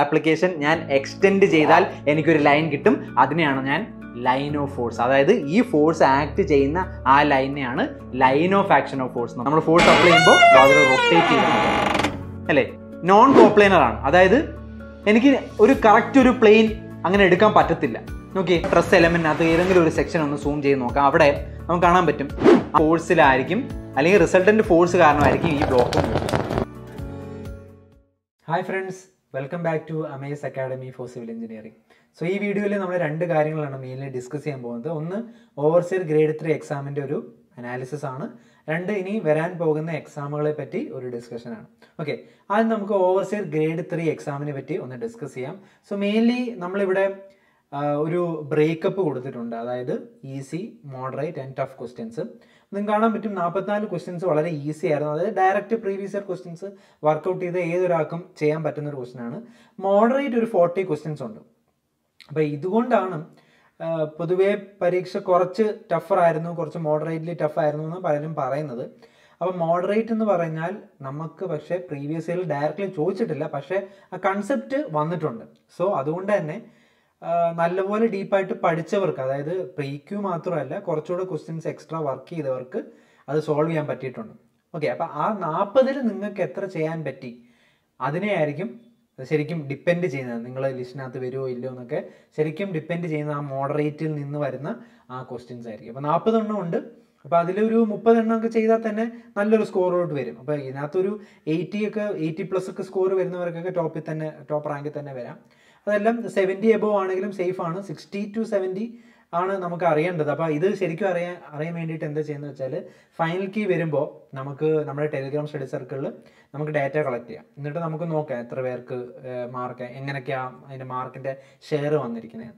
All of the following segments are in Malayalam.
ആപ്ലിക്കേഷൻ ഞാൻ എക്സ്റ്റെൻഡ് ചെയ്താൽ എനിക്കൊരു ലൈൻ കിട്ടും. അതിനെയാണ് ഞാൻ ലൈൻ ഓഫ് ഫോഴ്സ് അതായത് ഈ ഫോഴ്സ് ആക്ട് ചെയ്യുന്ന ആ ലൈനെയാണ് line of action of force നമ്മൾ ഫോഴ്സ് അപ്ലൈ ചെയ്യുമ്പോൾ അതിൽ റൊട്ടേറ്റ് ചെയ്യുന്നത് അല്ലേ? നോൺ കോപ്ലൈനർ ആണ്. അതായത് എനിക്ക് ഒരു കറക്റ്റ് ഒരു പ്ലെയിൻ അങ്ങനെ എടുക്കാൻ പറ്റത്തില്ല. നോക്കി ട്രസ് അത് ഏതെങ്കിലും ഒരു സെക്ഷൻ ഒന്ന് സൂം ചെയ്ത് നോക്കാം. അവിടെ നമുക്ക് കാണാൻ പറ്റും. ഫോഴ്സിലായിരിക്കും അല്ലെങ്കിൽ റിസൾട്ടന്റ് ഫോഴ്സ് കാരണമായിരിക്കും ഈ block hi friends welcome back to Amaze Academy for civil engineering so ഈ വീഡിയോയിൽ നമ്മൾ രണ്ട് കാര്യങ്ങളാണ് മെയിൻലി ഡിസ്കസ് ചെയ്യാൻ പോകുന്നത്. ഒന്ന് ഓവർസിയർ ഗ്രേഡ് ത്രീ എക്സാമിന്റെ ഒരു അനാലിസിസ് ആണ്. രണ്ട് ഇനി വരാൻ പോകുന്ന എക്സാമുകളെ പറ്റി ഒരു ഡിസ്കഷനാണ് ഓക്കെ ആദ്യം നമുക്ക് ഓവർസിയർ ഗ്രേഡ് ത്രീ എക്സാമിനെ പറ്റി ഒന്ന് ഡിസ്കസ് ചെയ്യാം. സോ മെയിൻലി നമ്മളിവിടെ ഒരു ബ്രേക്കപ്പ് കൊടുത്തിട്ടുണ്ട്. അതായത് easy moderate and tough questions നിങ്ങൾക്ക് കാണാൻ പറ്റും നാൽപ്പത്തിനാല് ക്വസ്റ്റ്യൻസ് വളരെ ഈസി ആയിരുന്നു. അതായത് direct previous year questions work out ചെയ്ത് ഏതൊരാൾക്കും ചെയ്യാൻ പറ്റുന്ന ഒരു ക്വസ്റ്റ്യൻ ആണ്. മോഡറേറ്റ് ഒരു ഫോർട്ടി ക്വസ്റ്റ്യൻസ് ഉണ്ട്. അപ്പോൾ ഇതുകൊണ്ടാണ് പൊതുവേ പരീക്ഷ കുറച്ച് ടഫറായിരുന്നു കുറച്ച് മോഡറേറ്റ്ലി ടഫായിരുന്നു എന്ന് പലരും പറയുന്നത്. അപ്പോൾ മോഡറേറ്റ് എന്ന് പറഞ്ഞാൽ നമുക്ക് പക്ഷേ പ്രീവിയസ് ഇയറിൽ ഡയറക്റ്റ്ലി ചോദിച്ചിട്ടില്ല പക്ഷേ ആ കൺസെപ്റ്റ് വന്നിട്ടുണ്ട്. സോ അതുകൊണ്ട് തന്നെ നല്ലപോലെ ഡീപ്പായിട്ട് പഠിച്ചവർക്ക് അതായത് പ്രീ ക്യൂ മാത്രമല്ല കുറച്ചുകൂടെ ക്വസ്റ്റ്യൻസ് എക്സ്ട്രാ വർക്ക് ചെയ്തവർക്ക് അത് സോൾവ് ചെയ്യാൻ പറ്റിയിട്ടുണ്ട്. ഓക്കെ അപ്പം ആ നാൽപ്പതിൽ നിങ്ങൾക്ക് എത്ര ചെയ്യാൻ പറ്റി? അതിനെയായിരിക്കും ശരിക്കും ഡിപ്പെൻഡ് ചെയ്യുന്നത്. നിങ്ങൾ ലിസ്റ്റിനകത്ത് വരുമോ ഇല്ലയോ എന്നൊക്കെ ശരിക്കും ഡിപ്പെൻഡ് ചെയ്യുന്ന ആ മോഡറേറ്റിൽ നിന്ന് വരുന്ന ആ ക്വസ്റ്റ്യൻസ് ആയിരിക്കും. അപ്പോൾ നാൽപ്പതെണ്ണം ഉണ്ട്. അപ്പോൾ അതിലൊരു മുപ്പതെണ്ണം ഒക്കെ ചെയ്താൽ തന്നെ നല്ലൊരു സ്കോറോട്ട് വരും. അപ്പോൾ ഇതിനകത്തൊരു എയ്റ്റി ഒക്കെ എയ്റ്റി പ്ലസ് ഒക്കെ സ്കോർ വരുന്നവർക്കൊക്കെ ടോപ്പിൽ തന്നെ ടോപ്പ് റാങ്കിൽ തന്നെ വരാം. അതെല്ലാം സെവന്റി എബോവ് ആണെങ്കിലും സേഫ് ആണ്. സിക്സ്റ്റി ടു സെവന്റി ആണ് നമുക്ക് അറിയേണ്ടത്. അപ്പോൾ ഇത് ശരിക്കും അറിയാൻ അറിയാൻ വേണ്ടിയിട്ട് എന്താ ചെയ്യുന്നത് വെച്ചാൽ ഫൈനൽ കീ വരുമ്പോൾ നമുക്ക് നമ്മുടെ ടെലിഗ്രാം സ്റ്റഡി സർക്കിളിൽ നമുക്ക് ഡാറ്റ കളക്ട് ചെയ്യാം. എന്നിട്ട് നമുക്ക് നോക്കാം എത്ര പേർക്ക് മാർക്ക് എങ്ങനെയൊക്കെയാണ് അതിന്റെ മാർക്കിന്റെ ഷെയർ വന്നിരിക്കുന്നത്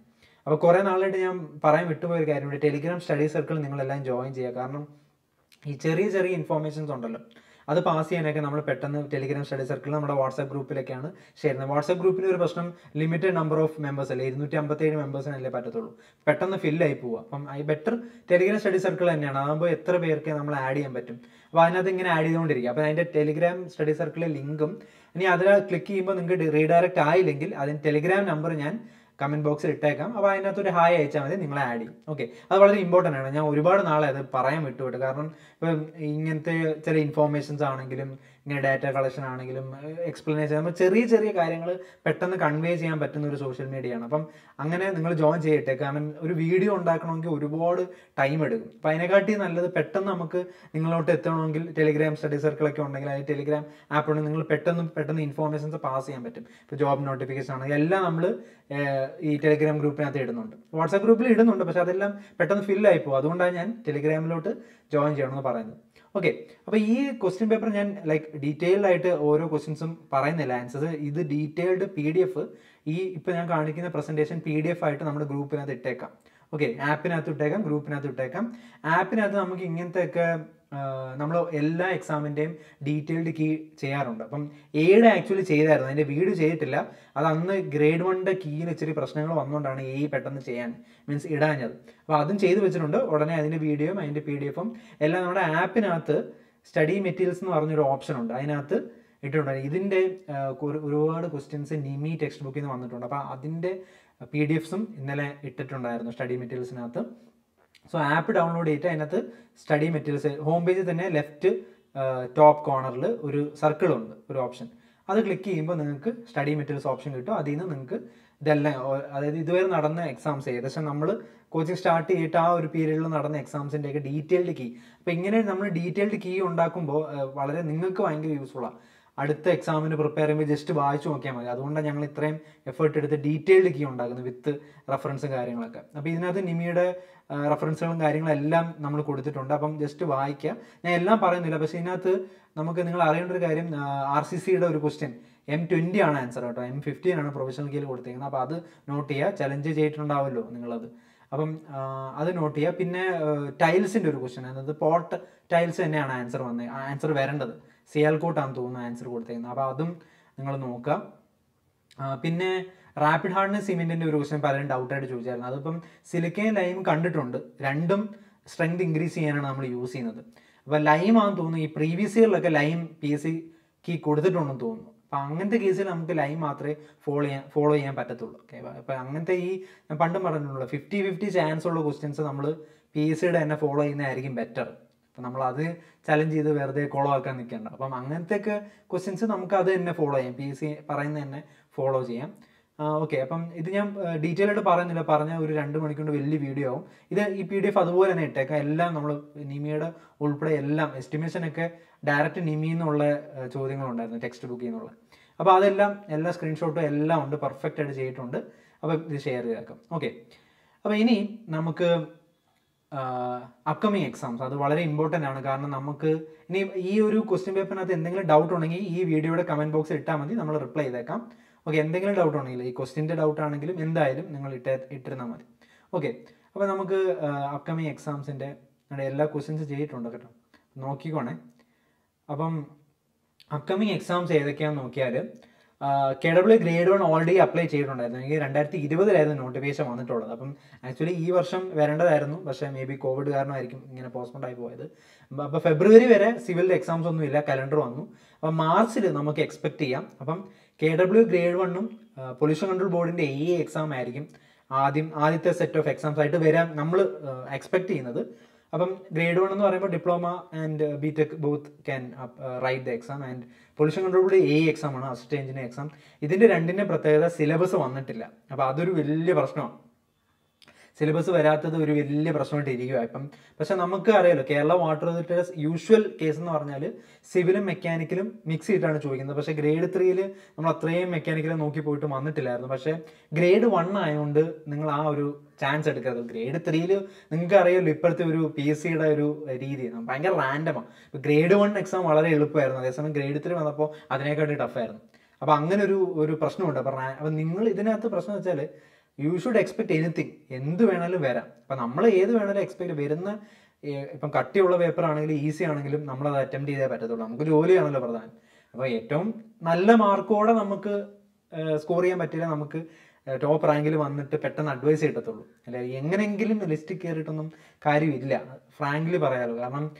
അപ്പോൾ കുറേ നാളായിട്ട് ഞാൻ പറയാൻ വിട്ടുപോയ ഒരു കാര്യമുണ്ട്. ടെലിഗ്രാം സ്റ്റഡി സർക്കിൾ നിങ്ങളെല്ലാം ജോയിൻ ചെയ്യുക. കാരണം ഈ ചെറിയ ചെറിയ ഇൻഫോർമേഷൻസ് ഉണ്ടല്ലോ. അത് പാസ് ചെയ്യാനൊക്കെ നമ്മൾ പെട്ടെന്ന് ടെലിഗ്രാം സ്റ്റഡി സർക്കിൾ നമ്മുടെ വാട്സാപ്പ് ഗ്രൂപ്പിലൊക്കെയാണ് ഷെയർ ചെയ്യുന്നത്. വാട്സാപ്പ് ഗ്രൂപ്പിന് ഒരു പ്രശ്നം ലിമിറ്റഡ് നമ്പർ ഓഫ് മെമ്പേഴ്സ് അല്ലേ? ഇരുന്നൂറ്റി അമ്പത്തേഴ് മെമ്പേഴ്സിനല്ലേ പറ്റത്തുള്ളൂ. പെട്ടെന്ന് ഫില്ലായി പോവുക. അപ്പം I better Telegram study circle തന്നെയാണ്. അതാകുമ്പോൾ എത്ര പേർക്ക് നമ്മൾ ആഡ് ചെയ്യാൻ പറ്റും? അപ്പോൾ അതിനകത്ത് ഇങ്ങനെ ആഡ് ചെയ്തുകൊണ്ടിരിക്കുക. അപ്പോൾ അതിന്റെ ടെലിഗ്രാം സ്റ്റഡി സർക്കിളിലെ ലിങ്കും ഇനി അതിൽ ക്ലിക്ക് ചെയ്യുമ്പോൾ നിങ്ങൾക്ക് റീഡയറക്റ്റ് ആയില്ലെങ്കിൽ അതിന് ടെലിഗ്രാം നമ്പർ ഞാൻ കമന്റ് ബോക്സിൽ ഇട്ടേക്കാം. അപ്പോൾ അതിനകത്ത് ഒരു ഹായ് അയച്ചാൽ മതി നിങ്ങളെ ആഡ് ചെയ്യും. ഓക്കെ അത് വളരെ ഇമ്പോർട്ടന്റ് ആണ്. ഞാൻ ഒരുപാട് നാളെ അത് പറയാൻ വിട്ടുപോയിട്ട്. കാരണം ഇപ്പം ഇങ്ങനത്തെ ചില ഇൻഫോർമേഷൻസ് ആണെങ്കിലും ഇങ്ങനെ ഡാറ്റ കളക്ഷൻ ആണെങ്കിലും എക്സ്പ്ലനേഷൻ നമ്മൾ ചെറിയ ചെറിയ കാര്യങ്ങൾ പെട്ടെന്ന് കൺവേ ചെയ്യാൻ പറ്റുന്ന ഒരു സോഷ്യൽ മീഡിയയാണ് അപ്പം അങ്ങനെ നിങ്ങൾ ജോയിൻ ചെയ്യട്ടെ. കാരണം ഒരു വീഡിയോ ഉണ്ടാക്കണമെങ്കിൽ ഒരുപാട് ടൈം എടുക്കും. അപ്പം അതിനെക്കാട്ടി നല്ലത് പെട്ടെന്ന് നമുക്ക് നിങ്ങളോട്ട് എത്തണമെങ്കിൽ ടെലിഗ്രാം സ്റ്റഡി സർക്കിളൊക്കെ ഉണ്ടെങ്കിൽ അതിൽ ടെലിഗ്രാം ആപ്പ് ഉണ്ടെങ്കിൽ നിങ്ങൾ പെട്ടെന്ന് പെട്ടെന്ന് ഇൻഫോർമേഷൻസ് പാസ് ചെയ്യാൻ പറ്റും. ഇപ്പോൾ ജോബ് നോട്ടിഫിക്കേഷൻ ആണെങ്കിൽ എല്ലാം നമ്മൾ ഈ ടെലിഗ്രാം ഗ്രൂപ്പിനകത്ത് ഇടുന്നുണ്ട്. വാട്സാപ്പ് ഗ്രൂപ്പിൽ ഇടുന്നുണ്ട് പക്ഷെ അതെല്ലാം പെട്ടെന്ന് ഫില്ലായി പോകും. അതുകൊണ്ടാണ് ഞാൻ ടെലിഗ്രാമിലോട്ട് ജോയിൻ ചെയ്യണമെന്ന് പറയുന്നത്. ഓക്കെ അപ്പോൾ ഈ ക്വസ്റ്റ്യൻ പേപ്പർ ഞാൻ ലൈക്ക് ഡീറ്റെയിൽഡ് ആയിട്ട് ഓരോ ക്വസ്റ്റ്യൻസും പറയുന്നില്ല. ആൻസേഴ്സ് ഇത് ഡീറ്റെയിൽഡ് പി ഡി എഫ് ഈ ഇപ്പോൾ ഞാൻ കാണിക്കുന്ന പ്രസന്റേഷൻ പി ഡി എഫ് ആയിട്ട് നമ്മുടെ ഗ്രൂപ്പിനകത്ത് ഇട്ടേക്കാം. ഓക്കെ ആപ്പിനകത്ത് ഇട്ടേക്കാം ഗ്രൂപ്പിനകത്ത് ഇട്ടേക്കാം. ആപ്പിനകത്ത് നമുക്ക് ഇങ്ങനത്തെയൊക്കെ നമ്മൾ എല്ലാ എക്സാമിന്റെയും ഡീറ്റെയിൽഡ് കീ ചെയ്യാറുണ്ട്. അപ്പം എയുടെ ആക്ച്വലി ചെയ്തായിരുന്നു? അതിന്റെ വീഡിയോ ചെയ്തിട്ടില്ല. അത് അന്ന് ഗ്രേഡ് വണ്ണിന്റെ കീയിൽ ഇച്ചിരി പ്രശ്നങ്ങൾ വന്നുകൊണ്ടാണ് എ പെട്ടെന്ന് ചെയ്യാൻ മീൻസ് ഇടാഞ്ഞത്. അപ്പോൾ അതും ചെയ്തു വെച്ചിട്ടുണ്ട്. ഉടനെ അതിന്റെ വീഡിയോയും അതിന്റെ പി ഡി എഫും എല്ലാം നമ്മുടെ ആപ്പിനകത്ത് സ്റ്റഡി മെറ്റീരിയൽസ് എന്ന് പറഞ്ഞൊരു ഓപ്ഷൻ ഉണ്ട്. അതിനകത്ത് ഇട്ടിട്ടുണ്ട്. ഇതിന്റെ ഒരുപാട് ക്വസ്റ്റ്യൻസ് നിമി ടെക്സ്റ്റ് ബുക്കിൽ നിന്ന് വന്നിട്ടുണ്ട്. അപ്പോൾ അതിന്റെ പി ഡി എഫ്സും ഇന്നലെ ഇട്ടിട്ടുണ്ടായിരുന്നു സ്റ്റഡി മെറ്റീരിയൽസിനകത്ത് സോ ആപ്പ് ഡൗൺലോഡ് ചെയ്തിട്ട് അതിനകത്ത് സ്റ്റഡി മെറ്റീരിയൽസ് ഹോം പേജിൽ തന്നെ ലെഫ്റ്റ് ടോപ്പ് കോർണറിൽ ഒരു സർക്കിൾ ഉണ്ട് ഒരു ഓപ്ഷൻ അത് ക്ലിക്ക് ചെയ്യുമ്പോൾ നിങ്ങൾക്ക് സ്റ്റഡി മെറ്റീരിയൽസ് ഓപ്ഷൻ കിട്ടും. അതിൽ നിന്ന് നിങ്ങൾക്ക് ഇതെല്ലാം അതായത് ഇതുവരെ നടന്ന എക്സാംസ് ഏകദേശം നമ്മൾ കോച്ചിങ് സ്റ്റാർട്ട് ചെയ്തിട്ട് ആ ഒരു പീരീഡിൽ നടന്ന എക്സാംസിന്റെയൊക്കെ ഡീറ്റെയിൽഡ് കീ അപ്പോൾ ഇങ്ങനെ നമ്മൾ ഡീറ്റെയിൽഡ് കീ ഉണ്ടാക്കുമ്പോൾ വളരെ നിങ്ങൾക്ക് ഭയങ്കര യൂസ്ഫുള്ളാണ് അടുത്ത എക്സാമിന് പ്രിപ്പയർ ചെയ്യുമ്പോൾ ജസ്റ്റ് വായിച്ചു നോക്കിയാൽ മതി. അതുകൊണ്ടാണ് ഞങ്ങൾ ഇത്രയും എഫേർട്ട് എടുത്ത് ഡീറ്റെയിൽഡ് കീ ഉണ്ടാക്കുന്നത് വിത്ത് റെഫറൻസും കാര്യങ്ങളൊക്കെ. അപ്പോൾ ഇതിനകത്ത് നിമിയുടെ റെഫറൻസുകളും കാര്യങ്ങളെല്ലാം നമ്മൾ കൊടുത്തിട്ടുണ്ട്. അപ്പം ജസ്റ്റ് വായിക്കുക ഞാൻ എല്ലാം പറയുന്നില്ല. പക്ഷേ ഇതിനകത്ത് നമുക്ക് നിങ്ങൾ അറിയേണ്ട ഒരു കാര്യം ആർ സി സിയുടെ ഒരു ക്വസ്റ്റ്യൻ എം ട്വന്റി ആണ് ആൻസർ കേട്ടോ. എം ഫിഫ്റ്റീൻ ആണ് പ്രൊഫഷണൽ കീയിൽ കൊടുത്തിരിക്കുന്നത് അപ്പോൾ അത് നോട്ട് ചെയ്യുക. ചലഞ്ച് ചെയ്തിട്ടുണ്ടാവുമല്ലോ നിങ്ങളത്. അപ്പം അത് നോട്ട് ചെയ്യുക. പിന്നെ ടൈൽസിന്റെ ഒരു ക്വസ്റ്റ്യൻ അതായത് പോട്ട് ടൈൽസ് തന്നെയാണ് ആൻസർ വന്നത് ആൻസർ വരേണ്ടത്. സിയാൽക്കോട്ടാണ് തോന്നുന്നു ആൻസർ കൊടുത്തേക്കുന്നത് അപ്പോൾ അതും നിങ്ങൾ നോക്കുക. പിന്നെ റാപ്പിഡ് ഹാർഡ്നസ് സിമെന്റിന്റെ ഒരു ക്വസ്റ്റ്യൻ പലരും ഡൗട്ടായിട്ട് ചോദിച്ചായിരുന്നു. അതിപ്പം സിലിക്കേ ലൈം കണ്ടിട്ടുണ്ട്. രണ്ടും സ്ട്രെങ്ത് ഇൻക്രീസ് ചെയ്യാനാണ് നമ്മൾ യൂസ് ചെയ്യുന്നത്. അപ്പോൾ ലൈം ആണെന്ന് തോന്നുന്നു ഈ പ്രീവിയസ് ഇയറിലൊക്കെ ലൈം പി എസ് സിക്ക് കൊടുത്തിട്ടുണ്ടെന്ന് തോന്നുന്നു. അപ്പം അങ്ങനത്തെ കേസിൽ നമുക്ക് ലൈൻ മാത്രമേ ഫോളോ ചെയ്യാൻ ഫോളോ ചെയ്യാൻ പറ്റത്തുള്ളൂ. ഓക്കെ അപ്പം അങ്ങനത്തെ ഈ ഞാൻ പണ്ടും പറഞ്ഞിട്ടുള്ളൂ ഫിഫ്റ്റി ഫിഫ്റ്റി ചാൻസ് ഉള്ള ക്വസ്റ്റ്യൻസ് നമ്മൾ പി എസ് സിയുടെ തന്നെ ഫോളോ ചെയ്യുന്നതായിരിക്കും ബെറ്റർ അപ്പം അത് ചലഞ്ച് ചെയ്ത് വെറുതെ കോളോ ആക്കാൻ നിൽക്കേണ്ട. അപ്പം അങ്ങനത്തെ ഒക്കെ ക്വസ്റ്റ്യൻസ് നമുക്ക് അത് തന്നെ ഫോളോ ചെയ്യാം. പി എസ് സി പറയുന്നത് തന്നെ ഫോളോ ചെയ്യാം. ഓക്കെ അപ്പം ഇത് ഞാൻ ഡീറ്റെയിൽ ആയിട്ട് പറയുന്നില്ല പറഞ്ഞ ഒരു രണ്ട് മണിക്കൂർ വലിയ വീഡിയോ ആവും. ഇത് ഈ പി ഡി എഫ് അതുപോലെ തന്നെ ഇട്ടേക്കാം. എല്ലാം നമ്മൾ നിമിയുടെ ഉൾപ്പെടെ എല്ലാം എസ്റ്റിമേഷൻ ഒക്കെ ഡയറക്റ്റ് നിമിയിൽ നിന്നുള്ള ചോദ്യങ്ങളുണ്ടായിരുന്നു ടെക്സ്റ്റ് ബുക്കിൽ നിന്നുള്ള. അപ്പോൾ അതെല്ലാം എല്ലാ സ്ക്രീൻഷോട്ടും എല്ലാം ഉണ്ട് പെർഫെക്റ്റ് ആയിട്ട് ചെയ്തിട്ടുണ്ട്. അപ്പോൾ ഇത് ഷെയർ ചെയ്തേക്കാം ഓക്കെ അപ്പോൾ ഇനി നമുക്ക് അപ്കമിങ് എക്സാംസ് അത് വളരെ ഇമ്പോർട്ടന്റ് ആണ്. കാരണം നമുക്ക് ഇനി ഈ ഒരു ക്വസ്റ്റ്യൻ പേപ്പറിനകത്ത് എന്തെങ്കിലും ഡൗട്ട് ഉണ്ടെങ്കിൽ ഈ വീഡിയോയുടെ കമന്റ് ബോക്സിൽ ഇട്ടാൽ മതി. നമ്മൾ റിപ്ലൈ ചെയ്തേക്കാം. ഓക്കെ എന്തെങ്കിലും ഡൗട്ട് ഉണ്ടെങ്കിൽ ഈ ക്വസ്റ്റ്യന്റെ ഡൗട്ട് ആണെങ്കിലും എന്തായാലും നിങ്ങൾ ഇട്ട ഇട്ടിരുന്നാൽ മതി. ഓക്കെ അപ്പോൾ നമുക്ക് അപ്കമിങ് എക്സാംസിന്റെ എല്ലാ ക്വസ്റ്റ്യൻസ് ചെയ്തിട്ടുണ്ട് കേട്ടോ. നോക്കിക്കോണേ. അപ്പം അപ്കമിങ് എക്സാംസ് ഏതൊക്കെയാണെന്ന് നോക്കിയാൽ K W grade one already apply ചെയ്തിട്ടുണ്ടായിരുന്നു. എനിക്ക് രണ്ടായിരത്തി ഇരുപതിലായിരുന്നു നോട്ടിഫിക്കേഷൻ വന്നിട്ടുള്ളത്. അപ്പം ആക്ച്വലി ഈ വർഷം വരേണ്ടതായിരുന്നു. പക്ഷേ മേ ബി കോവിഡ് കാരണമായിരിക്കും ഇങ്ങനെ പോസ്റ്റ്പോൺ ആയി പോയത്. അപ്പോൾ ഫെബ്രുവരി വരെ സിവിൽ എക്സാംസ് ഒന്നും ഇല്ല. കലണ്ടർ വന്നു. അപ്പം മാർച്ചിൽ നമുക്ക് എക്സ്പെക്ട് ചെയ്യാം. അപ്പം കെ ഡബ്ല്യു ഗ്രേഡ് വണ്ണും പൊല്യൂഷൻ കൺട്രോൾ ബോർഡിന്റെ ഈ എക്സാം ആയിരിക്കും ആദ്യം ആദ്യത്തെ സെറ്റ് ഓഫ് എക്സാംസ് ആയിട്ട് വരാൻ നമ്മൾ എക്സ്പെക്ട് ചെയ്യുന്നത്. അപ്പം ഗ്രേഡ് വൺ എന്ന് പറയുമ്പോൾ diploma and B tech both can write the exam and pollution control A exam ആണ് അസിസ്റ്റന്റിന്റെ എക്സാം ഇതിന്റെ രണ്ടിന്റെ പ്രത്യേകത സിലബസ് വന്നിട്ടില്ല. അപ്പോൾ അതൊരു വലിയ പ്രശ്നമാണ്. സിലബസ് വരാത്തത് ഒരു വലിയ പ്രശ്നമായിട്ട് ഇരിക്കുക ഇപ്പം പക്ഷെ നമുക്ക് അറിയാലോ കേരള വാട്ടർ അതോറിറ്റിയുടെ യൂഷ്വൽ കേസ് എന്ന് പറഞ്ഞാൽ സിവിലും മെക്കാനിക്കലും മിക്സ് ചെയ്തിട്ടാണ് ചോദിക്കുന്നത്. പക്ഷേ ഗ്രേഡ് ത്രീയിൽ നമ്മൾ അത്രയും മെക്കാനിക്കലും നോക്കി പോയിട്ട് വന്നിട്ടില്ലായിരുന്നു. പക്ഷേ ഗ്രേഡ് വൺ ആയതുകൊണ്ട് നിങ്ങൾ ആ ഒരു ചാൻസ് എടുക്കരുത്. ഗ്രേഡ് ത്രീയിൽ നിങ്ങൾക്ക് അറിയാമല്ലോ ഇപ്പോഴത്തെ ഒരു പി എസ് സിയുടെ ഒരു രീതി. ഭയങ്കര റാൻഡമാണ് ഗ്രേഡ് വൺ എക്സാം വളരെ എളുപ്പമായിരുന്നു. അതേസമയം ഗ്രേഡ് ത്രീ വന്നപ്പോൾ അതിനേക്കാട്ടി ടഫായിരുന്നു അപ്പോൾ അങ്ങനെ ഒരു ഒരു പ്രശ്നമുണ്ട്. അപ്പോൾ അപ്പം നിങ്ങൾ ഇതിനകത്ത് പ്രശ്നം വെച്ചാൽ യു ഷുഡ് എക്സ്പെക്ട് എനിത്തിങ് എന്ത് വേണേലും വരാം. അപ്പം നമ്മൾ ഏത് വേണേലും എക്സ്പെക്ട് വരുന്ന ഇപ്പം കട്ടിയുള്ള പേപ്പർ ആണെങ്കിലും ഈസി ആണെങ്കിലും നമ്മളത് അറ്റംപ്റ്റ് ചെയ്തേ പറ്റത്തുള്ളൂ. നമുക്ക് ജോലിയാണല്ലോ പ്രധാനം. അപ്പോൾ ഏറ്റവും നല്ല മാർക്കോടെ നമുക്ക് സ്കോർ ചെയ്യാൻ പറ്റില്ല നമുക്ക് ടോപ്പ് റാങ്കിൽ വന്നിട്ട് പെട്ടെന്ന് അഡ്വൈസ് കിട്ടത്തുള്ളൂ. അല്ലെ എങ്ങനെയെങ്കിലും ലിസ്റ്റിൽ കയറിയിട്ടൊന്നും കാര്യമില്ല. ഫ്രാങ്ക്ലി പറയാലോ. കാരണം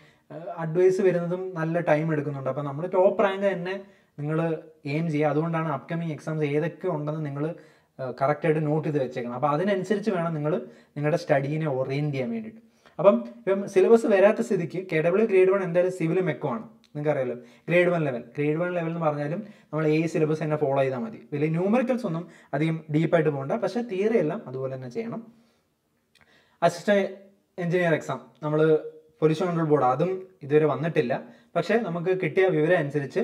അഡ്വൈസ് വരുന്നതും നല്ല ടൈം എടുക്കുന്നുണ്ട്. അപ്പം നമ്മൾ ടോപ്പ് റാങ്ക് തന്നെ നിങ്ങൾ എയിം ചെയ്യുക. അതുകൊണ്ടാണ് അപ്കമിങ് എക്സാംസ് ഏതൊക്കെ ഉണ്ടെന്ന് നിങ്ങൾ കറക്റ്റായിട്ട് നോട്ട് ചെയ്ത് വെച്ചേക്കണം. അപ്പോൾ അതിനനുസരിച്ച് വേണം നിങ്ങൾ നിങ്ങളുടെ സ്റ്റഡീനെ ഓറിയന്റ് ചെയ്യാൻ വേണ്ടിയിട്ട്. അപ്പം ഇപ്പം സിലബസ് വരാത്ത സ്ഥിതിക്ക് കെ ഡബ്ല്യു ഗ്രേഡ് വൺ എന്തായാലും സിവിലും മെക്കോ ആണ്. നിങ്ങൾക്ക് അറിയാലോ grade one level grade one level എന്ന് പറഞ്ഞാലും നമ്മൾ ഈ സിലബസ് തന്നെ ഫോളോ ചെയ്താൽ മതി. വലിയ ന്യൂമറിക്കൽസ് ഒന്നും അധികം ഡീപ്പായിട്ട് പോകണ്ട. പക്ഷേ തിയറി എല്ലാം അതുപോലെ തന്നെ ചെയ്യണം. അസിസ്റ്റന്റ് എഞ്ചിനീയർ എക്സാം നമ്മൾ പൊല്യൂഷൻ കൺട്രോൾ ബോർഡ് അതും ഇതുവരെ വന്നിട്ടില്ല. പക്ഷേ നമുക്ക് കിട്ടിയ വിവരം അനുസരിച്ച്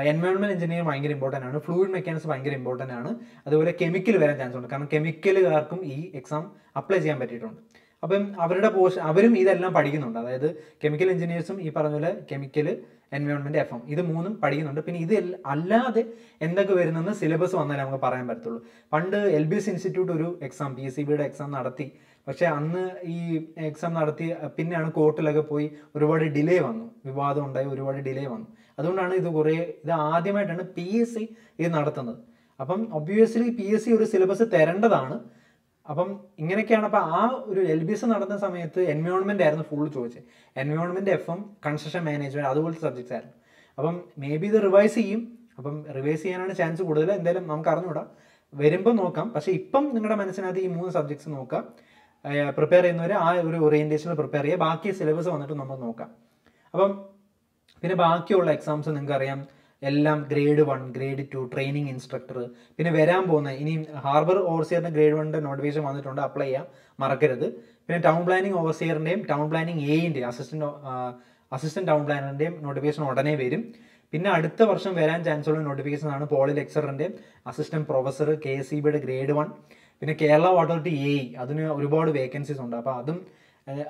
എൻവയോൺമെന്റ് എഞ്ചിനീയറിംഗ് ഭയങ്കര ഇമ്പോർട്ടന്റ് ആണ്. ഫ്ലൂയിഡ് മെക്കാനിക്സ് ഭയങ്കര ഇമ്പോർട്ടന്റ് ആണ്. അതുപോലെ കെമിക്കൽ വരാൻ ചാൻസ് ഉണ്ട്. കാരണം കെമിക്കലുകാർക്കും ഈ എക്സാം അപ്ലൈ ചെയ്യാൻ പറ്റിയിട്ടുണ്ട്. അപ്പം അവരുടെ പോഷൻ അവരും ഇതെല്ലാം പഠിക്കുന്നുണ്ട്. അതായത് കെമിക്കൽ എഞ്ചിനീയേഴ്സും ഈ പറഞ്ഞ പോലെ കെമിക്കൽ എൻവയോൺമെന്റ് എഫ് എം ഇത് മൂന്നും പഠിക്കുന്നുണ്ട്. പിന്നെ ഇത് അല്ലാതെ എന്തൊക്കെ വരുന്നെന്ന് സിലബസ് വന്നാലേ നമുക്ക് പറയാൻ പറ്റത്തുള്ളൂ. പണ്ട് എൽ ബി എസ് ഇൻസ്റ്റിറ്റ്യൂട്ട് ഒരു എക്സാം പി എസ് സി ബിയുടെ എക്സാം നടത്തി. പക്ഷെ അന്ന് ഈ എക്സാം നടത്തി പിന്നെയാണ് കോർട്ടിലൊക്കെ പോയി ഒരുപാട് ഡിലേ വന്നു. വിവാദം ഉണ്ടായി ഒരുപാട് ഡിലേ വന്നു. അതുകൊണ്ടാണ് ഇത് കുറേ ഇത് ആദ്യമായിട്ടാണ് പി എസ് സി ഇത് നടത്തുന്നത്. അപ്പം ഒബ്വിയസ്ലി പി എസ് സി ഒരു സിലബസ് തരേണ്ടതാണ്. അപ്പം ഇങ്ങനെയൊക്കെയാണ് അപ്പം ആ ഒരു എൽ ബി എസ് നടന്ന സമയത്ത് എൻവയോൺമെന്റ് ആയിരുന്നു ഫുൾ ചോദിച്ചത്. Environment F M construction management അതുപോലത്തെ സബ്ജക്ട്സ് ആയിരുന്നു. അപ്പം മേ ബി ഇത് റിവൈസ് ചെയ്യും. അപ്പം റിവൈസ് ചെയ്യാനാണ് ചാൻസ് കൂടുതൽ. എന്തായാലും നമുക്ക് അറിഞ്ഞുകൂടാം. വരുമ്പോൾ നോക്കാം. പക്ഷേ ഇപ്പം നിങ്ങളുടെ മനസ്സിനകത്ത് ഈ മൂന്ന് സബ്ജക്ട്സ് നോക്കാം. പ്രിപ്പയർ ചെയ്യുന്നവർ ആ ഒരു ഓറിയന്റേഷൻ പ്രിപ്പയർ ചെയ്യുക. ബാക്കി സിലബസ് വന്നിട്ട് നമുക്ക് നോക്കാം. അപ്പം പിന്നെ ബാക്കിയുള്ള എക്സാംസ് നിങ്ങൾക്ക് അറിയാം എല്ലാം grade one grade two training instructor പിന്നെ വരാൻ പോകുന്ന ഇനി ഹാർബർ ഓവർസിയറിന്റെ ഗ്രേഡ് വണ്ണിന്റെ നോട്ടിഫിക്കേഷൻ വന്നിട്ടുണ്ട്. അപ്ലൈ ചെയ്യാം. മറക്കരുത്. പിന്നെ ടൗൺ പ്ലാനിങ് ഓവർസിയറിന്റെയും ടൗൺ പ്ലാനിങ് എയിന്റെയും അസിസ്റ്റന്റ് അസിസ്റ്റന്റ് ടൗൺ പ്ലാനറിന്റെയും നോട്ടിഫിക്കേഷൻ ഉടനെ വരും. പിന്നെ അടുത്ത വർഷം വരാൻ ചാൻസ് ഉള്ള നോട്ടിഫിക്കേഷൻ ആണ് poly ലെക്ചറിന്റെയും assistant professor K S C ബിയുടെ ഗ്രേഡ് വൺ പിന്നെ കേരള വാട്ടർ അതോറിറ്റി എ അതിന് ഒരുപാട് വേക്കൻസീസ് ഉണ്ട്. അപ്പോൾ അതും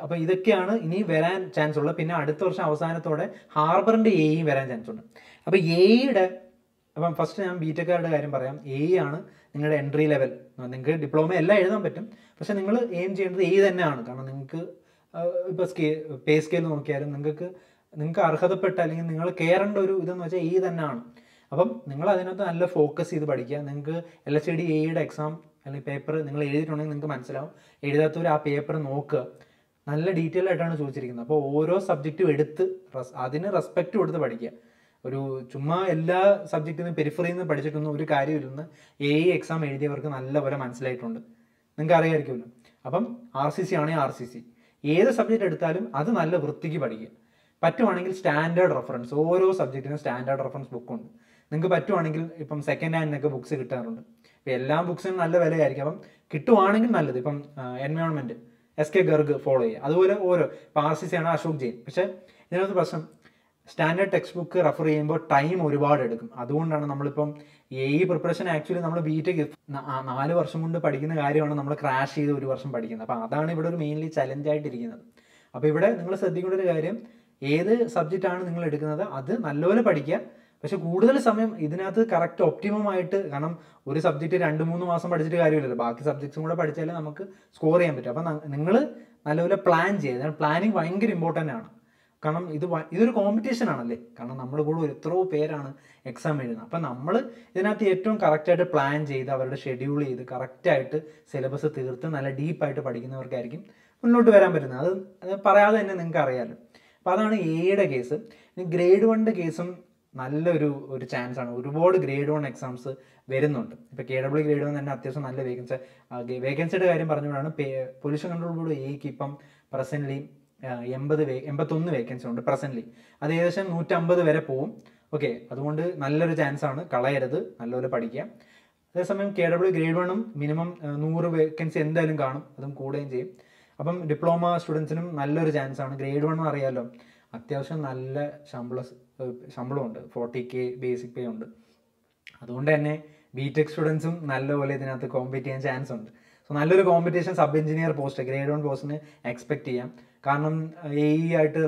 അപ്പോൾ ഇതൊക്കെയാണ് ഇനി വരാൻ ചാൻസ് ഉള്ളത്. പിന്നെ അടുത്ത വർഷം അവസാനത്തോടെ ഹാർബറിന്റെ എയും വരാൻ ചാൻസ് ഉണ്ട്. അപ്പോൾ എയുടെ അപ്പം ഫസ്റ്റ് ഞാൻ ബിടെക്കാരുടെ കാര്യം പറയാം. എ ആണ് നിങ്ങളുടെ എൻട്രി ലെവൽ നിങ്ങൾക്ക് ഡിപ്ലോമ എല്ലാം എഴുതാൻ പറ്റും. പക്ഷേ നിങ്ങൾ എയിം ചെയ്യേണ്ടത് എ തന്നെയാണ്. കാരണം നിങ്ങൾക്ക് ഇപ്പോൾ സ്കേ പേ സ്കെയിൽ നോക്കിയാലും നിങ്ങൾക്ക് നിങ്ങൾക്ക് അർഹതപ്പെട്ട അല്ലെങ്കിൽ നിങ്ങൾ കയറേണ്ട ഒരു ഇതെന്ന് വെച്ചാൽ എ തന്നെയാണ്. അപ്പം നിങ്ങൾ അതിനകത്ത് നല്ല ഫോക്കസ് ചെയ്ത് പഠിക്കുക. നിങ്ങൾക്ക് എൽ എച്ച് ഡി എയുടെ എക്സാം അല്ലെങ്കിൽ പേപ്പർ നിങ്ങൾ എഴുതിയിട്ടുണ്ടെങ്കിൽ നിങ്ങൾക്ക് മനസ്സിലാവും. എഴുതാത്തവർ ആ പേപ്പർ നോക്കുക നല്ല ഡീറ്റെയിൽ ആയിട്ടാണ് ചോദിച്ചിരിക്കുന്നത്. അപ്പോൾ ഓരോ സബ്ജക്റ്റും എടുത്ത് അതിന് റെസ്പെക്റ്റ് കൊടുത്ത് പഠിക്കുക. ഒരു ചുമ്മാ എല്ലാ സബ്ജക്റ്റിൽ നിന്ന് പെരിഫറിയിൽ നിന്ന് പഠിച്ചിട്ടൊന്നും ഒരു കാര്യമില്ലെന്ന് എ എക്സാം എഴുതിയവർക്ക് നല്ലപോലെ മനസ്സിലായിട്ടുണ്ട്. നിങ്ങൾക്ക് അറിയാമായിരിക്കുമല്ലോ അപ്പം ആർ സി സി ആണെങ്കിൽ ആർ സി സി ഏത് സബ്ജക്റ്റ് എടുത്താലും അത് നല്ല വൃത്തിക്ക് പഠിക്കുക. പറ്റുവാണെങ്കിൽ സ്റ്റാൻഡേർഡ് റെഫറൻസ് ഓരോ സബ്ജക്റ്റിനും സ്റ്റാൻഡേർഡ് റെഫറൻസ് ബുക്കുണ്ട് നിങ്ങൾക്ക് പറ്റുവാണെങ്കിൽ ഇപ്പം സെക്കൻഡ് ഹാൻഡിനൊക്കെ ബുക്സ് കിട്ടാറുണ്ട്. ഇപ്പം എല്ലാ ബുക്സിനും നല്ല വിലയായിരിക്കും. അപ്പം കിട്ടുവാണെങ്കിൽ നല്ലത്. ഇപ്പം environment S K Garg follow ചെയ്യുക. അതുപോലെ ഓരോ ഇപ്പോൾ ആർ സി സി ആണ് അശോക് ജെയിൻ പക്ഷേ ഇതിനകത്ത് പ്രശ്നം സ്റ്റാൻഡേർഡ് ടെക്സ്റ്റ് ബുക്ക് റെഫർ ചെയ്യുമ്പോൾ ടൈം ഒരുപാട് എടുക്കും. അതുകൊണ്ടാണ് നമ്മളിപ്പം ഇ പ്രിപ്പറേഷൻ ആക്ച്വലി നമ്മൾ ബി ടെക് നാല് വർഷം കൊണ്ട് പഠിക്കുന്ന കാര്യമാണ് നമ്മൾ ക്രാഷ് ചെയ്ത് ഒരു വർഷം പഠിക്കുന്നത്. അപ്പം അതാണ് ഇവിടെ ഒരു മെയിൻലി ചലഞ്ച് ആയിട്ടിരിക്കുന്നത്. അപ്പോൾ ഇവിടെ നിങ്ങൾ ശ്രദ്ധിക്കേണ്ട ഒരു കാര്യം ഏത് സബ്ജക്റ്റാണ് നിങ്ങൾ എടുക്കുന്നത് അത് നല്ലപോലെ പഠിക്കുക. പക്ഷെ കൂടുതൽ സമയം ഇതിനകത്ത് കറക്റ്റ് ഒപ്റ്റിമം ആയിട്ട് കാരണം ഒരു സബ്ജക്റ്റ് രണ്ട് മൂന്ന് മാസം പഠിച്ചിട്ട് കാര്യമില്ലല്ലോ. ബാക്കി സബ്ജക്ട്സും കൂടെ പഠിച്ചാലേ നമുക്ക് സ്കോർ ചെയ്യാൻ പറ്റും. അപ്പം നിങ്ങൾ നല്ലപോലെ പ്ലാൻ ചെയ്യുക. പ്ലാനിങ് ഭയങ്കര ഇമ്പോർട്ടന്റ് ആണ്. കാരണം ഇത് ഇതൊരു കോമ്പറ്റീഷൻ ആണല്ലേ? കാരണം നമ്മുടെ കൂടെ എത്രയോ പേരാണ് എക്സാം എഴുതുന്നത്. അപ്പം നമ്മൾ ഇതിനകത്ത് ഏറ്റവും കറക്റ്റായിട്ട് പ്ലാൻ ചെയ്ത് അവരുടെ ഷെഡ്യൂൾ ചെയ്ത് കറക്റ്റായിട്ട് സിലബസ് തീർത്ത് നല്ല ഡീപ്പായിട്ട് പഠിക്കുന്നവർക്കായിരിക്കും മുന്നോട്ട് വരാൻ പറ്റുന്നത്. അത് പറയാതെ തന്നെ നിങ്ങൾക്ക് അറിയാമല്ലോ അപ്പോൾ അതാണ് എയുടെ കേസ് ഗ്രേഡ് വണ്ണിന്റെ കേസും നല്ലൊരു ഒരു ചാൻസ് ആണ്. ഒരുപാട് ഗ്രേഡ് വൺ എക്സാംസ് വരുന്നുണ്ട്. ഇപ്പോൾ കെ ഡബ്ല്യു ഗ്രേഡ് വൺ തന്നെ അത്യാവശ്യം നല്ല വേക്കൻസി വേക്കൻസിയുടെ കാര്യം പറഞ്ഞുകൊണ്ടാണ് പൊല്യൂഷൻ കൺട്രോൾ ബോർഡ് എക്ക് ഇപ്പം പ്രസന്റ്ലി എൺപത് വേ എൺപത്തൊന്ന് വേക്കൻസി ഉണ്ട് പ്രസന്റ്ലി അത് ഏകദേശം നൂറ്റമ്പത് വരെ പോവും. ഓക്കെ അതുകൊണ്ട് നല്ലൊരു ചാൻസ് ആണ്. കളയരുത്. നല്ലപോലെ പഠിക്കുക അതേസമയം കെ ഡബ്ല്യു ഗ്രേഡ് വണ്ണും മിനിമം നൂറ് വേക്കൻസി എന്തായാലും കാണും. അതും കൂടുകയും ചെയ്യും. അപ്പം ഡിപ്ലോമ സ്റ്റുഡൻസിനും നല്ലൊരു ചാൻസ് ആണ്. ഗ്രേഡ് വൺ അറിയാമല്ലോ അത്യാവശ്യം നല്ല ശമ്പള ശമ്പളമുണ്ട്. ഫോർട്ടി കെ ബേസിക് പേ ഉണ്ട്. അതുകൊണ്ട് തന്നെ ബി ടെക് സ്റ്റുഡൻസും നല്ലപോലെ ഇതിനകത്ത് കോമ്പീറ്റ് ചെയ്യാൻ ചാൻസ് ഉണ്ട്. സോ നല്ലൊരു competition sub engineer post grade one പോസ്റ്റിന് എക്സ്പെക്ട് ചെയ്യാം. കാരണം എ ഇ ആയിട്ട്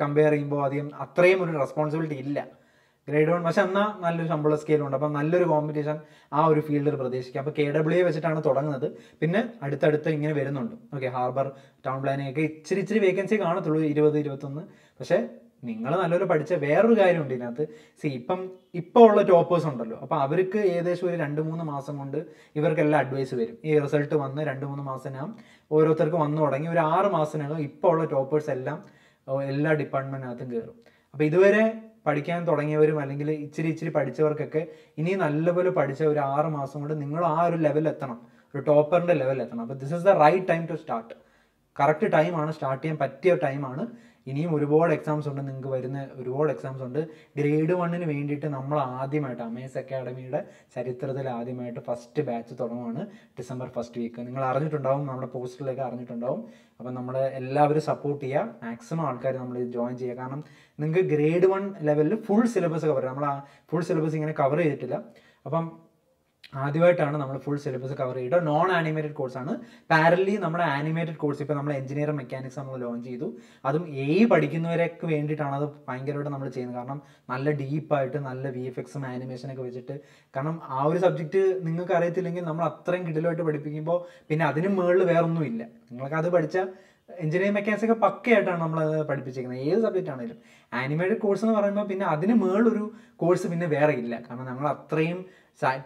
കമ്പയർ ചെയ്യുമ്പോൾ അധികം അത്രയും ഒരു റെസ്പോൺസിബിലിറ്റി ഇല്ല. ഗ്രേഡ് വൺ പക്ഷെ എന്നാൽ നല്ലൊരു ശമ്പള സ്കെയിലുണ്ട് അപ്പം നല്ലൊരു കോമ്പറ്റീഷൻ ആ ഒരു ഫീൽഡിൽ പ്രതീക്ഷിക്കാം. അപ്പോൾ കെ ഡബ്ല്യു വെച്ചിട്ടാണ് തുടങ്ങുന്നത്. പിന്നെ അടുത്തടുത്ത് ഇങ്ങനെ വരുന്നുണ്ട്. ഓക്കെ ഹാർബർ ടൗൺ പ്ലാനിങ് ഒക്കെ ഇച്ചിരി ഇച്ചിരി വേക്കൻസി കാണത്തുള്ളൂ. ഇരുപത് ഇരുപത്തൊന്ന്. പക്ഷേ നിങ്ങൾ നല്ലപോലെ പഠിച്ച വേറൊരു കാര്യമുണ്ട് ഇതിനകത്ത്. സി ഇപ്പം ഇപ്പോൾ ഉള്ള ടോപ്പേഴ്സ് ഉണ്ടല്ലോ. അപ്പോൾ അവർക്ക് ഏകദേശം ഒരു രണ്ട് മൂന്ന് മാസം കൊണ്ട് ഇവർക്കെല്ലാം അഡ്വൈസ് വരും. ഈ റിസൾട്ട് വന്ന് രണ്ട് മൂന്ന് മാസത്തിനകം ഓരോരുത്തർക്ക് വന്നു തുടങ്ങി ഒരു ആറ് മാസത്തിനകം ഇപ്പോൾ ഉള്ള ടോപ്പേഴ്സ് എല്ലാം എല്ലാ ഡിപ്പാർട്ട്മെന്റിനകത്തും കയറും അപ്പോൾ ഇതുവരെ പഠിക്കാൻ തുടങ്ങിയവരും അല്ലെങ്കിൽ ഇച്ചിരി ഇച്ചിരി പഠിച്ചവർക്കൊക്കെ ഇനി നല്ലപോലെ പഠിച്ച ഒരു ആറ് മാസം കൊണ്ട് നിങ്ങൾ ആ ഒരു ലെവലിൽ എത്തണം. ഒരു ടോപ്പറിന്റെ ലെവലിൽ എത്തണം. അപ്പോൾ this is the right time to start correct ടൈമാണ് സ്റ്റാർട്ട് ചെയ്യാൻ പറ്റിയ ടൈമാണ് ഇനിയും ഒരുപാട് എക്സാംസ് ഉണ്ട്. നിങ്ങൾക്ക് വരുന്ന ഒരുപാട് എക്സാംസ് ഉണ്ട്. ഗ്രേഡ് വണ്ണിന് വേണ്ടിയിട്ട് നമ്മൾ ആദ്യമായിട്ട് അമേസ് അക്കാഡമിയുടെ ചരിത്രത്തിൽ ആദ്യമായിട്ട് ഫസ്റ്റ് ബാച്ച് തുടങ്ങുവാണ് ഡിസംബർ ഫസ്റ്റ് വീക്ക് നിങ്ങൾ അറിഞ്ഞിട്ടുണ്ടാവും നമ്മുടെ പോസ്റ്റിലൊക്കെ അറിഞ്ഞിട്ടുണ്ടാവും. അപ്പം നമ്മൾ എല്ലാവരും സപ്പോർട്ട് ചെയ്യുക. മാക്സിമം ആൾക്കാർ നമ്മൾ ജോയിൻ ചെയ്യുക. കാരണം നിങ്ങൾക്ക് ഗ്രേഡ് വൺ ലെവലിൽ ഫുൾ സിലബസ് കവർ നമ്മൾ ഫുൾ സിലബസ് ഇങ്ങനെ കവർ ചെയ്തിട്ടില്ല. അപ്പം ആദ്യമായിട്ടാണ് നമ്മൾ ഫുൾ സിലബസ് കവർ ചെയ്തത് നോൺ ആനിമേറ്റഡ് കോഴ്സാണ് പാരലി നമ്മുടെ ആനിമേറ്റഡ് കോഴ്സ് ഇപ്പോൾ നമ്മൾ എഞ്ചിനീയർ മെക്കാനിക്സ് നമ്മൾ ലോഞ്ച് ചെയ്തു. അതും എ പഠിക്കുന്നവരൊക്കെ വേണ്ടിയിട്ടാണ് അത് ഭയങ്കരമായിട്ട് നമ്മൾ ചെയ്യുന്നത്. കാരണം നല്ല ഡീപ്പായിട്ട് നല്ല വി എഫ് എക്സും ആനിമേഷനൊക്കെ വെച്ചിട്ട്. കാരണം ആ ഒരു സബ്ജക്റ്റ് നിങ്ങൾക്ക് അറിയത്തില്ലെങ്കിൽ നമ്മൾ അത്രയും കിടിലമായിട്ട് പഠിപ്പിക്കുമ്പോൾ പിന്നെ അതിന് മുകളിൽ വേറൊന്നും ഇല്ല. നിങ്ങൾക്ക് അത് പഠിച്ച എഞ്ചിനീയറിംഗ് മെക്കാനിക്സ് ഒക്കെ പക്കയായിട്ടാണ് നമ്മൾ അത് പഠിപ്പിച്ചിരിക്കുന്നത്. ഏത് സബ്ജക്റ്റ് ആണെങ്കിലും. ആനിമേറ്റഡ് കോഴ്സ് എന്ന് പറയുമ്പോൾ പിന്നെ അതിന് മേളൊരു കോഴ്സ് പിന്നെ വേറെ ഇല്ല. കാരണം നമ്മൾ അത്രയും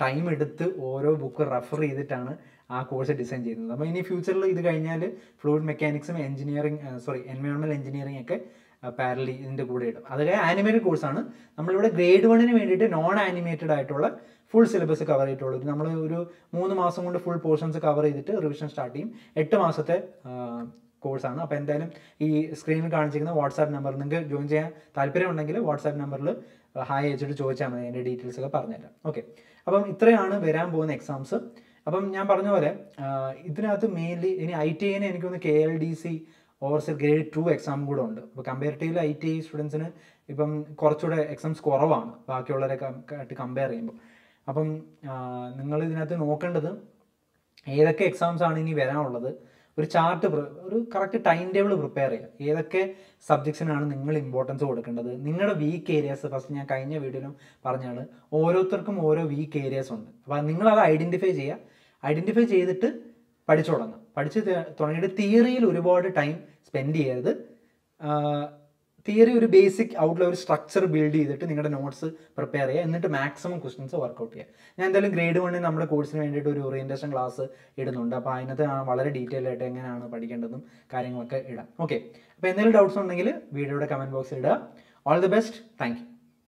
ടൈം എടുത്ത് ഓരോ ബുക്ക് റെഫർ ചെയ്തിട്ടാണ് ആ കോഴ്സ് ഡിസൈൻ ചെയ്യുന്നത്. അപ്പോൾ ഇനി ഫ്യൂച്ചറിൽ ഇത് കഴിഞ്ഞാൽ ഫ്ലൂയിഡ് മെക്കാനിക്സും എഞ്ചിനീയറിംഗ് സോറി എൻവയോൺമെന്റ് എഞ്ചിനീയറിംഗ് ഒക്കെ പാരലി ഇതിന്റെ കൂടെ ഇടും. അതൊക്കെ ആനിമേറ്റഡ് കോഴ്സാണ് നമ്മളിവിടെ ഗ്രേഡ് വണ്ണിന് വേണ്ടിയിട്ട് നോൺ ആനിമേറ്റഡ് ആയിട്ടുള്ള ഫുൾ സിലബസ് കവർ ചെയ്തിട്ടുള്ളത് നമ്മൾ ഒരു മൂന്ന് മാസം കൊണ്ട് ഫുൾ പോർഷൻസ് കവർ ചെയ്തിട്ട് റിവിഷൻ സ്റ്റാർട്ട് ചെയ്യും. എട്ട് മാസത്തെ കോഴ്സാണ് അപ്പോൾ എന്തായാലും ഈ സ്ക്രീനിൽ കാണിച്ചിരിക്കുന്ന വാട്സാപ്പ് നമ്പർ നിങ്ങൾക്ക് ജോയിൻ ചെയ്യാൻ താല്പര്യമുണ്ടെങ്കിൽ വാട്സാപ്പ് നമ്പറിൽ ഹായ് അയച്ചിട്ട് ചോദിച്ചാൽ മതി. അതിന്റെ ഡീറ്റെയിൽസ് ഒക്കെ പറഞ്ഞുതരാം. ഓക്കെ അപ്പം ഇത്രയാണ് വരാൻ പോകുന്ന എക്സാംസ് അപ്പം ഞാൻ പറഞ്ഞ പോലെ ഇതിനകത്ത് മെയിൻലി ഇനി ഐ ടി ഐന് എനിക്കൊന്ന് കെ എൽ ഡി സി ഓവർസിൽ ഗ്രേഡ് ടു എക്സാം കൂടെ ഉണ്ട്. അപ്പോൾ കമ്പാരിറ്റീവ്ലി ഐ ടി ഐ സ്റ്റുഡൻസിന് ഇപ്പം കുറച്ചുകൂടെ എക്സാംസ് കുറവാണ്. ബാക്കിയുള്ളവരെ ആയിട്ട് കമ്പയർ ചെയ്യുമ്പോൾ. അപ്പം നിങ്ങൾ ഇതിനകത്ത് നോക്കേണ്ടത് ഏതൊക്കെ എക്സാംസ് ആണ് ഇനി വരാനുള്ളത്? ഒരു ചാർട്ട് ഒരു കറക്റ്റ് ടൈം ടേബിൾ പ്രിപ്പയർ ചെയ്യുക. ഏതൊക്കെ സബ്ജക്ട്സിനാണ് നിങ്ങൾ ഇമ്പോർട്ടൻസ് കൊടുക്കേണ്ടത്? നിങ്ങളുടെ വീക്ക് ഏരിയാസ് ഫസ്റ്റ് ഞാൻ കഴിഞ്ഞ വീഡിയോയിലും പറഞ്ഞാണ് ഓരോരുത്തർക്കും ഓരോ വീക്ക് ഏരിയാസ് ഉണ്ട്. അപ്പോൾ നിങ്ങളത് ഐഡന്റിഫൈ ചെയ്യുക. ഐഡന്റിഫൈ ചെയ്തിട്ട് പഠിച്ചു തുടങ്ങുക പഠിച്ച് തുടങ്ങിയിട്ട് തിയറിയിൽ ഒരുപാട് ടൈം സ്പെൻഡ് ചെയ്യരുത്. തിയറി ഒരു ബേസിക് ആയിട്ടുള്ള ഒരു സ്ട്രക്ചർ ബിൽഡ് ചെയ്തിട്ട് നിങ്ങളുടെ നോട്ട്സ് പ്രിപ്പയർ ചെയ്യുക. എന്നിട്ട് മാക്സിമം ക്വസ്റ്റൻസ് വർക്കൗട്ട് ചെയ്യുക. ഞാൻ എന്തായാലും ഗ്രേഡ് വണ്ണിൽ നമ്മുടെ കോഴ്സിന് വേണ്ടിയിട്ട് ഒരു ഓറിയന്റേഷൻ ക്ലാസ് ഇടുന്നുണ്ട്. അപ്പോൾ അതിനകത്ത് വളരെ ഡീറ്റെയിൽ ആയിട്ട് എങ്ങനെയാണ് പഠിക്കേണ്ടതും കാര്യങ്ങളൊക്കെ ഇടാം. ഓക്കെ അപ്പോൾ എന്തെങ്കിലും ഡൗട്ട്സ് ഉണ്ടെങ്കിൽ വീഡിയോയുടെ കമന്റ് ബോക്സിൽ ഇടുക. All the best thank